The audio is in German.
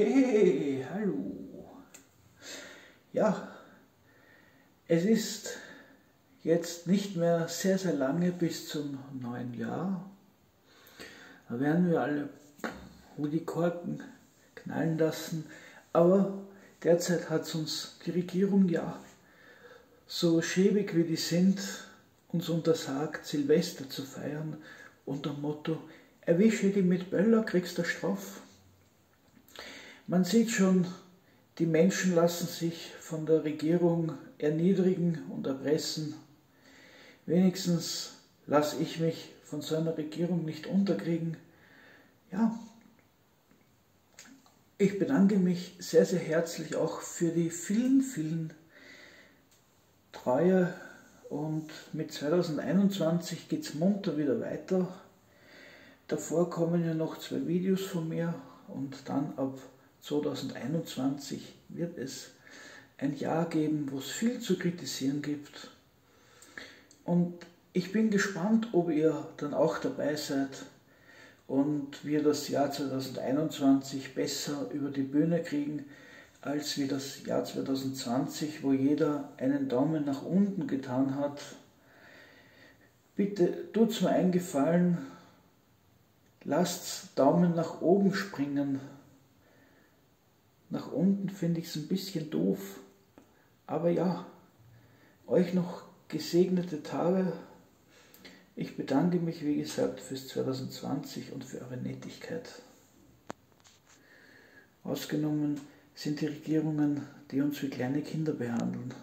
Hey, hallo. Ja, es ist jetzt nicht mehr sehr, sehr lange bis zum neuen Jahr. Da werden wir alle die Korken knallen lassen. Aber derzeit hat uns die Regierung ja so schäbig wie die sind, uns untersagt, Silvester zu feiern unter dem Motto, erwische die mit Böller, kriegst du Straf. Man sieht schon, die Menschen lassen sich von der Regierung erniedrigen und erpressen. Wenigstens lasse ich mich von so einer Regierung nicht unterkriegen. Ja, ich bedanke mich sehr, sehr herzlich auch für die vielen, vielen Treue und mit 2021 geht es munter wieder weiter. Davor kommen ja noch zwei Videos von mir und dann ab 2021 wird es ein Jahr geben, wo es viel zu kritisieren gibt. Und ich bin gespannt, ob ihr dann auch dabei seid und wir das Jahr 2021 besser über die Bühne kriegen, als wie das Jahr 2020, wo jeder einen Daumen nach unten getan hat. Bitte tut's mir einen Gefallen, lasst Daumen nach oben springen. Nach unten finde ich es ein bisschen doof. Aber ja, euch noch gesegnete Tage. Ich bedanke mich, wie gesagt, fürs 2020 und für eure Nettigkeit. Ausgenommen sind die Regierungen, die uns wie kleine Kinder behandeln.